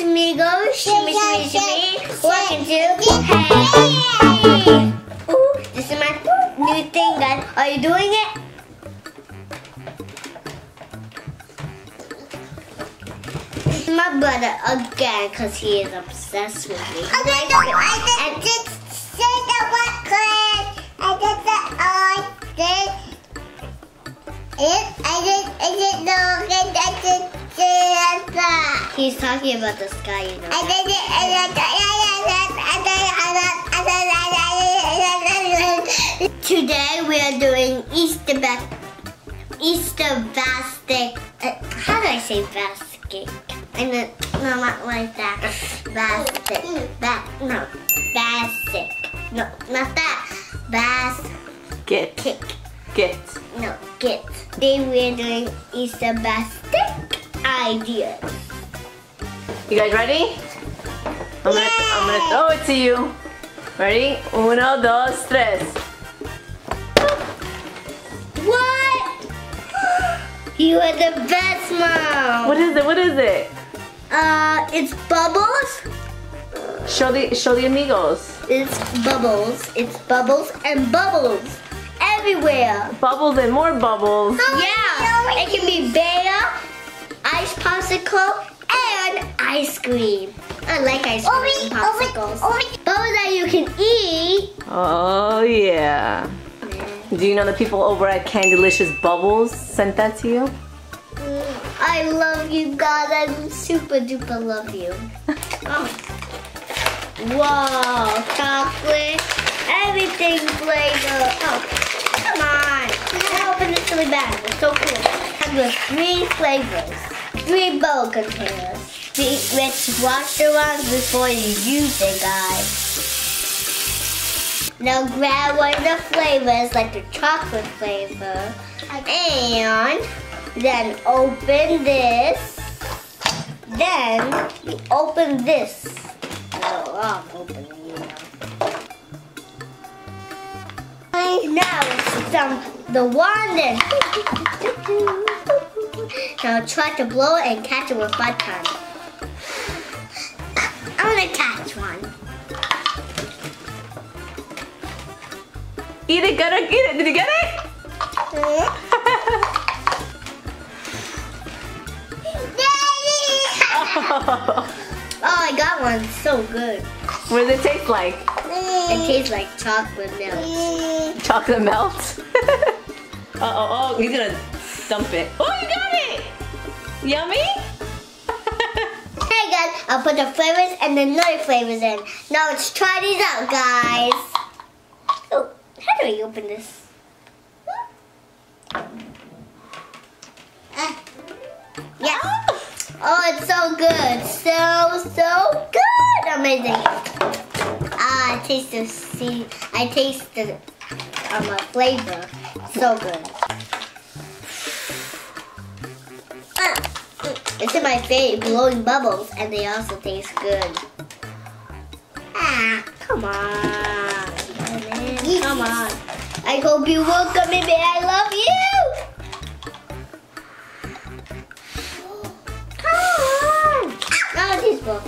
Amigos. Shimmy, shimmy, shimmy. Welcome to Hey. Ooh, this is my new thing, guys. Are you doing it? This is my brother again, because he is obsessed with me. I did the, I did, And- did say the what class. I did the I did it. I did I did the I did. He's talking about the sky, you know. I I I I Today we are doing Easter bas Easter basket. Uh, how do I say basket? And then, no, not like that. Basket. Ba- no, basket. No, not that. Basket. Get. Get. No, get. Today we are doing Easter basket ideas. You guys ready? I'm gonna, I'm gonna throw it to you. Ready? Uno, dos, tres. What? You are the best mom. What is it? What is it? Uh, it's bubbles. Show the, show the amigos. It's bubbles. It's bubbles and bubbles everywhere. Bubbles and more bubbles. Yeah, it can be ice popsicle, and ice cream. I like ice cream and popsicles. Bubbles that you can eat. Oh yeah. Do you know the people over at Candylicious Bubbles sent that to you? Mm, I love you guys. I super duper love you. Oh. Wow, chocolate, everything flavor. Oh, come on. I'm open this really bad. It's so cool. Comes with three flavors, three bowl containers. Let's wash your hands before you use it, guys. Now grab one of the flavors, like the chocolate flavor, and then open this. Then you open this. Oh, I'm opening now. Now it's some the and now try to blow it and catch it with my tongue. I'm gonna catch one. Eat it, get it, eat it. Did you get it? Oh, I got one. So good. what does it taste like? It tastes like chocolate milk. Chocolate melt? uh oh, oh, he's gonna dump it. Oh, you got it! Yummy? Hey guys, I'll put the flavors and the nutty flavors in. Now let's try these out, guys. Oh, how do I open this? Ah. Yeah. Oh, it's so good. So, so good. Amazing. Ah, I taste the seed. I taste the um, flavor. So good. This is my favorite, blowing bubbles, and they also taste good. Ah, come on. Come on. I hope you welcome me, baby. I love you. Come on. Now this book.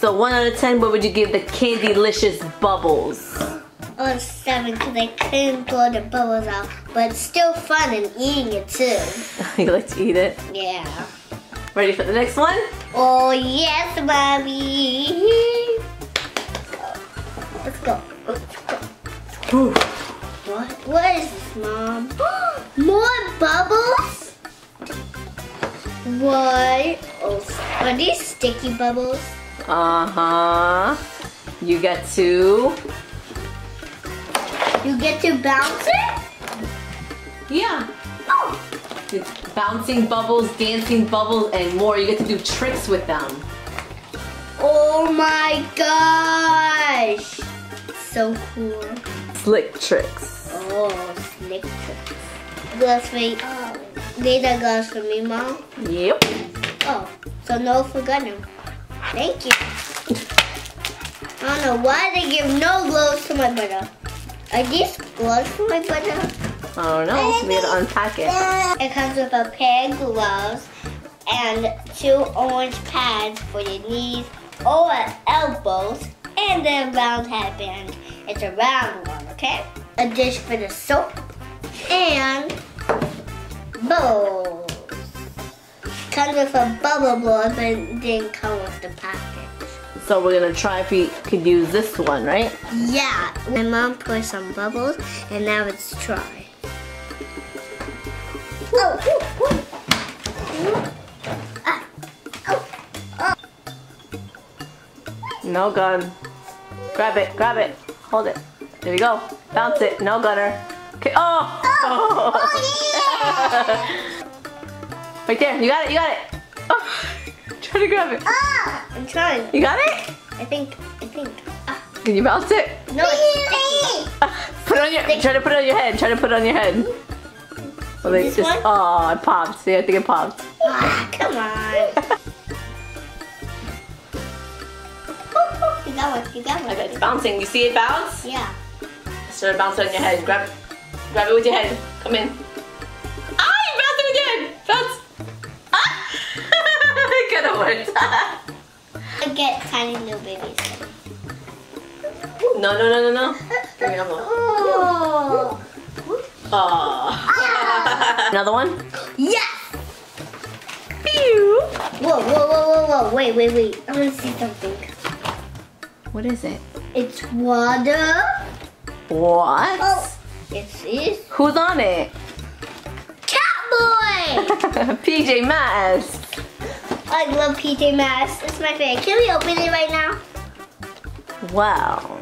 So one out of ten, what would you give the Candylicious Bubbles? Oh, it's seven because I couldn't blow the bubbles out, but it's still fun and eating it too. you like to eat it? Yeah. Ready for the next one? Oh yes, mommy. Let's go. Let's go. What? What is this, mom? More bubbles? What? Oh, are these sticky bubbles? Uh-huh. You get to... You get to bounce it? Yeah. It's bouncing bubbles, dancing bubbles, and more. You get to do tricks with them. Oh my gosh! So cool. Slick tricks. Oh, slick tricks. Gloves for you. Oh. These are gloves for me, mom. Yep. Oh, so no forgotten. Thank you. I don't know why they give no gloves to my brother. Are these gloves for my brother? I don't know. So we had to unpack it. It comes with a pair of gloves and two orange pads for your knees or elbows, and a round headband. It's a round one, okay? A dish for the soap, and bubbles. Comes with a bubble blower, but it didn't come with the package. So we're gonna try if we could use this one, right? Yeah, my mom put some bubbles, and now it's try. Oh, oh, oh. No gun. Grab it, grab it. Hold it. There we go. Bounce it. No gunner. Okay. Oh! Oh yeah. right there. You got it, you got it. Oh. Try to grab it. Ah, I'm trying. You got it? I think, I think. Ah, Can you bounce it? no, Put it on your try to put it on your head. Try to put it on your head. Well, they This just one? oh it popped. See, I think it popped. Ah, come on. you got one, you got one. Okay, it's bouncing. You see it bounce? Yeah. Start bouncing on your head. Grab grab it with your head. Come in. Ah, you bounced it with your head. Bounce. Ah! it kind of worked. I get tiny little babies. no, no, no, no, no. Give me another one. Oh. Aw. Another one? Yes! Pew. Whoa, whoa, whoa, whoa, whoa. Wait, wait, wait. I want to see something. What is it? It's water. What? Oh. It's this. Who's on it? Catboy! PJ Masks. I love PJ Masks. It's my favorite. Can we open it right now? Wow.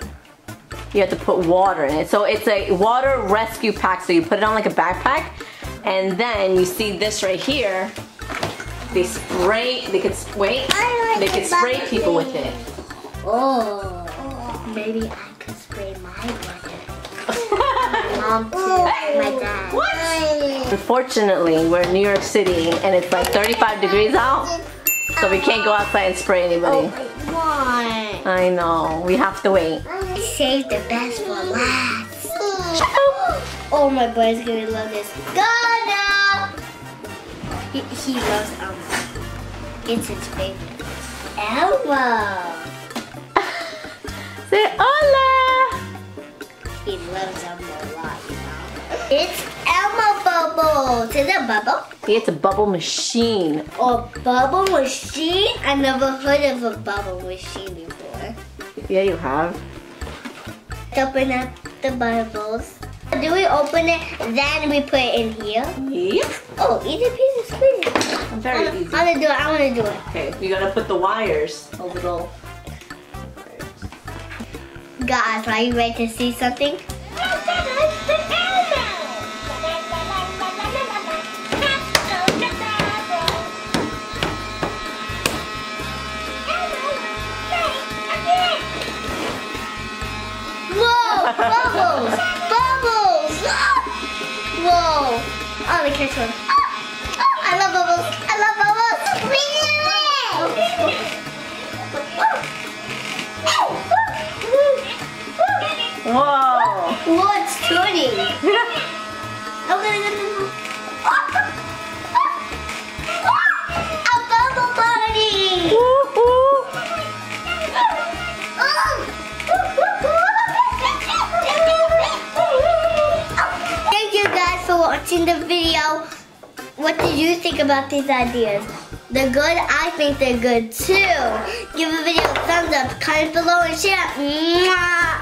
You have to put water in it. So it's a water rescue pack. So you put it on like a backpack, and then you see this right here. They spray. They could wait. Like They could spray people with it. Oh. Maybe I could spray my water. My mom too. My dad. What? Unfortunately, we're in New York City and it's like 35 degrees out, so we can't go outside and spray anybody. Oh, why? I know. We have to wait. Save the best for last. Oh, my boy's gonna love this. Ghana! He, he loves Elmo. It's his favorite. Elmo! Say hola. He loves Elmo a lot, you know. It's Elmo Bubbles. Is it a bubble? It's a bubble machine. A bubble machine? I never heard of a bubble machine before. Yeah, you have. Open up the bubbles. Do we open it, then we put it in here? Yep. Oh, easy peasy squeezy. Very I'm, easy. I want to do it. I want to do it. Okay, you gotta put the wires. A little. Guys, are you ready to see something? Oh, watching the video. What did you think about these ideas? They're good? I think they're good too. Give the video a thumbs up, comment below, and share. Mwah!